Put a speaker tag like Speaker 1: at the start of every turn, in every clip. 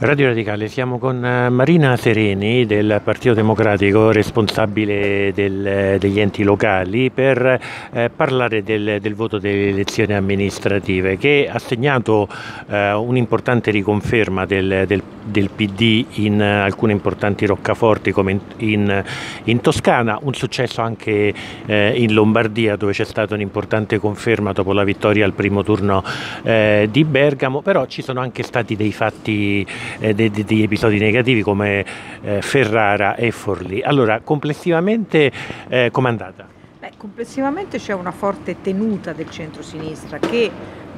Speaker 1: Radio Radicale, siamo con eh, Marina Sereni del Partito Democratico, responsabile del, degli enti locali, per eh, parlare del, del, voto delle elezioni amministrative che ha segnato eh, un'importante riconferma del, del, del, PD in alcune importanti roccaforti come in, in, in Toscana, un successo anche eh, in Lombardia dove c'è stata un'importante conferma dopo la vittoria al primo turno eh, di Bergamo, però ci sono anche stati dei fatti eh, degli de, episodi negativi come eh, Ferrara e Forlì. Allora, complessivamente eh, com'è andata?
Speaker 2: Beh, complessivamente c'è una forte tenuta del centro-sinistra che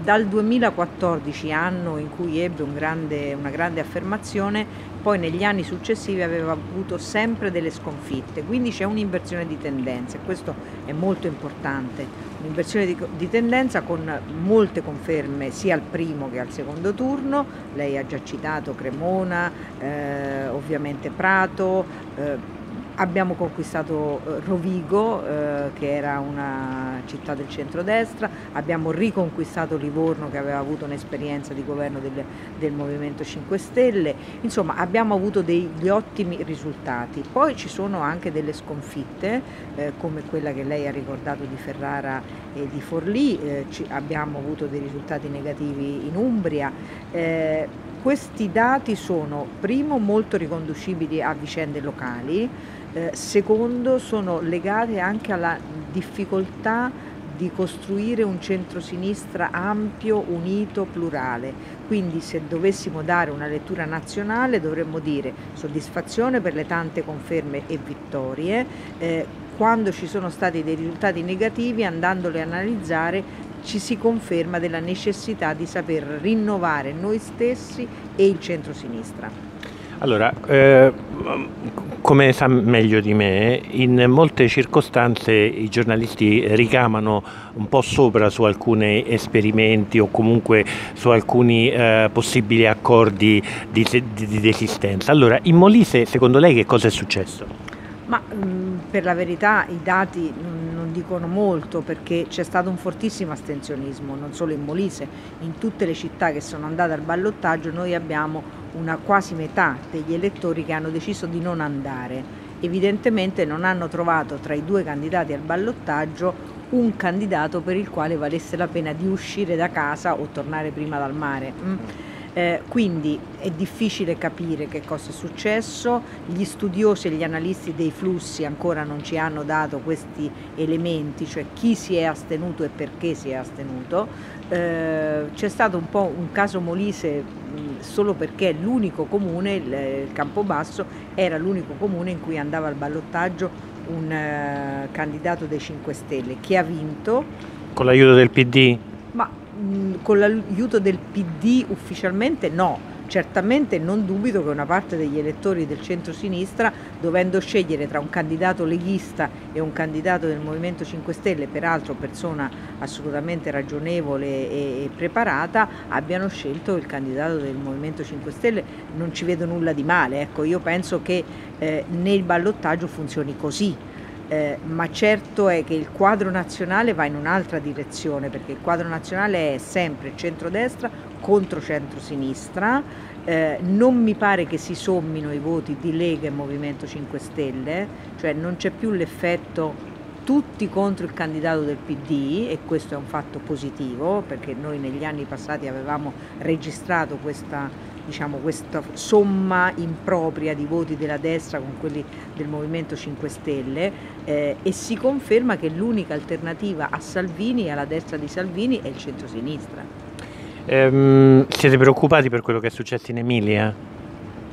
Speaker 2: dal 2014, anno in cui ebbe un grande, una grande affermazione, poi negli anni successivi aveva avuto sempre delle sconfitte, quindi c'è un'inversione di tendenza e questo è molto importante, un'inversione di, di, tendenza con molte conferme sia al primo che al secondo turno, lei ha già citato Cremona, eh, ovviamente Prato, eh, Abbiamo conquistato eh, Rovigo, eh, che era una città del centrodestra, abbiamo riconquistato Livorno che aveva avuto un'esperienza di governo del, del, Movimento 5 Stelle, insomma abbiamo avuto degli ottimi risultati. Poi ci sono anche delle sconfitte, eh, come quella che lei ha ricordato di Ferrara e di Forlì, eh, ci, abbiamo avuto dei risultati negativi in Umbria. Questi dati sono, primo, molto riconducibili a vicende locali, eh, secondo sono legate anche alla difficoltà di costruire un centrosinistra ampio, unito, plurale. Quindi se dovessimo dare una lettura nazionale dovremmo dire soddisfazione per le tante conferme e vittorie, eh, quando ci sono stati dei risultati negativi andandoli a analizzare ci si conferma della necessità di saper rinnovare noi stessi e il centrosinistra.
Speaker 1: Allora, eh, come sa meglio di me, in molte circostanze i giornalisti ricamano un po' sopra su alcuni esperimenti o comunque su alcuni eh, possibili accordi di, di, di, desistenza. Allora, in Molise, secondo lei che cosa è successo?
Speaker 2: Ma mh, mm, per la verità i dati non dicono molto perché c'è stato un fortissimo astensionismo, non solo in Molise, in tutte le città che sono andate al ballottaggio noi abbiamo una quasi metà degli elettori che hanno deciso di non andare. Evidentemente non hanno trovato tra i due candidati al ballottaggio un candidato per il quale valesse la pena di uscire da casa o tornare prima dal mare. Eh, quindi è difficile capire che cosa è successo, gli studiosi e gli analisti dei flussi ancora non ci hanno dato questi elementi, cioè chi si è astenuto e perché si è astenuto. Eh, c'è stato un po' un caso Molise solo perché l'unico comune, il, il Campobasso, era l'unico comune in cui andava al ballottaggio un uh, candidato dei 5 Stelle che ha vinto.
Speaker 1: Con l'aiuto del PD?
Speaker 2: Ma mh, con l'aiuto del PD ufficialmente no, Certamente non dubito che una parte degli elettori del centro-sinistra, dovendo scegliere tra un candidato leghista e un candidato del Movimento 5 Stelle, peraltro persona assolutamente ragionevole e preparata, abbiano scelto il candidato del Movimento 5 Stelle. Non ci vedo nulla di male, ecco, io penso che eh, nel ballottaggio funzioni così. Eh, ma certo è che il quadro nazionale va in un'altra direzione perché il quadro nazionale è sempre centrodestra contro centrosinistra, eh, non mi pare che si sommino i voti di Lega e Movimento 5 Stelle, cioè non c'è più l'effetto tutti contro il candidato del PD e questo è un fatto positivo perché noi negli anni passati avevamo registrato questa diciamo, questa somma impropria di voti della destra con quelli del Movimento 5 Stelle eh, e si conferma che l'unica alternativa a Salvini e alla destra di Salvini è il centrosinistra.
Speaker 1: Ehm, siete preoccupati per quello che è successo in Emilia?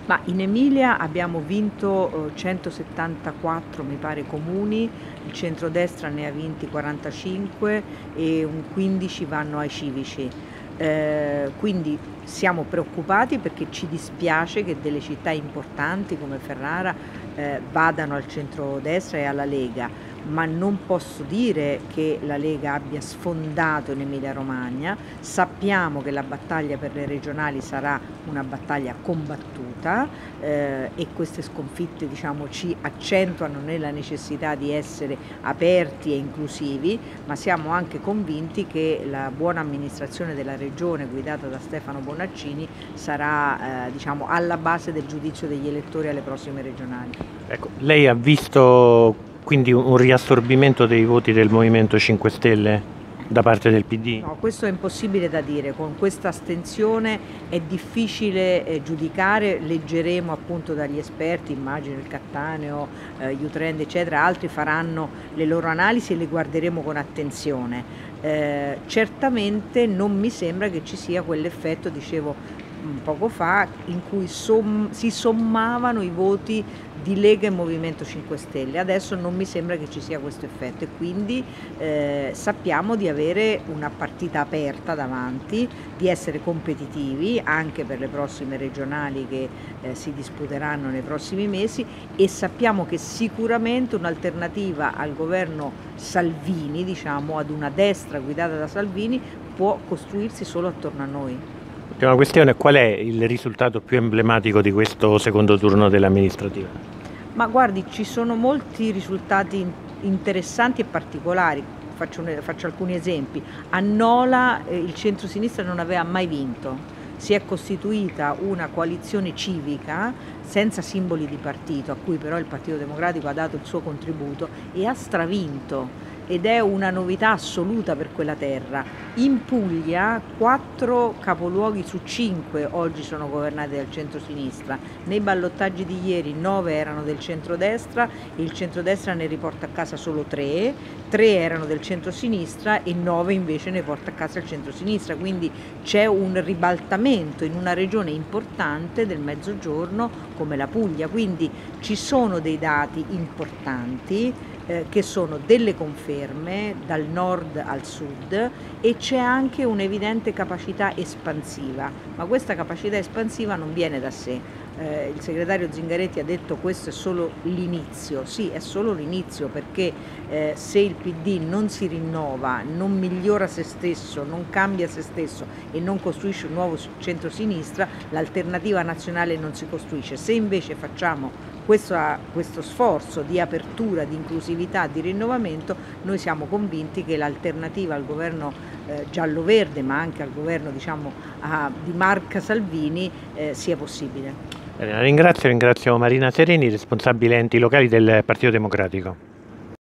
Speaker 2: Ma in Emilia abbiamo vinto 174 mi pare comuni, il centrodestra ne ha vinti 45 e un 15 vanno ai civici. Eh, quindi siamo preoccupati perché ci dispiace che delle città importanti come Ferrara eh, vadano al centro-destra e alla Lega. Ma non posso dire che la Lega abbia sfondato in Emilia Romagna, sappiamo che la battaglia per le regionali sarà una battaglia combattuta eh, e queste sconfitte diciamo, ci accentuano nella necessità di essere aperti e inclusivi, ma siamo anche convinti che la buona amministrazione della regione guidata da Stefano Bonaccini sarà eh, diciamo, alla base del giudizio degli elettori alle prossime regionali.
Speaker 1: Ecco, lei ha visto quindi un riassorbimento dei voti del Movimento 5 Stelle da parte del PD?
Speaker 2: No, questo è impossibile da dire, con questa astensione è difficile eh, giudicare, leggeremo appunto dagli esperti, immagino il Cattaneo, eh, Utrend eccetera, altri faranno le loro analisi e le guarderemo con attenzione. Eh, certamente non mi sembra che ci sia quell'effetto, dicevo poco fa, in cui som si sommavano i voti di Lega e Movimento 5 Stelle. Adesso non mi sembra che ci sia questo effetto e quindi eh, sappiamo di avere una partita aperta davanti, di essere competitivi anche per le prossime regionali che eh, si disputeranno nei prossimi mesi e sappiamo che sicuramente un'alternativa al governo Salvini, diciamo ad una destra guidata da Salvini, può costruirsi solo attorno a noi.
Speaker 1: Ultima questione, qual è il risultato più emblematico di questo secondo turno dell'amministrativa?
Speaker 2: Ma guardi, ci sono molti risultati interessanti e particolari. Faccio, faccio alcuni esempi. A Nola eh, il centro-sinistra non aveva mai vinto. Si è costituita una coalizione civica senza simboli di partito, a cui però il Partito Democratico ha dato il suo contributo e ha stravinto ed è una novità assoluta per quella terra. In Puglia quattro capoluoghi su cinque oggi sono governati dal centro-sinistra, nei ballottaggi di ieri nove erano del centro-destra, il centro-destra ne riporta a casa solo tre, tre erano del centro-sinistra e nove invece ne porta a casa il centro-sinistra, quindi c'è un ribaltamento in una regione importante del mezzogiorno come la Puglia, quindi ci sono dei dati importanti eh, che sono delle conferme dal nord al sud e c'è anche un'evidente capacità espansiva, ma questa capacità espansiva non viene da sé. Eh, il segretario Zingaretti ha detto che questo è solo l'inizio, sì è solo l'inizio perché eh, se il PD non si rinnova, non migliora se stesso, non cambia se stesso e non costruisce un nuovo centro-sinistra, l'alternativa nazionale non si costruisce. Se invece facciamo questo, questo sforzo di apertura, di inclusività, di rinnovamento, noi siamo convinti che l'alternativa al governo eh, giallo-verde, ma anche al governo diciamo, a, di Marca Salvini, eh, sia possibile.
Speaker 1: Ringrazio, ringrazio Marina Sereni, responsabile enti locali del Partito Democratico.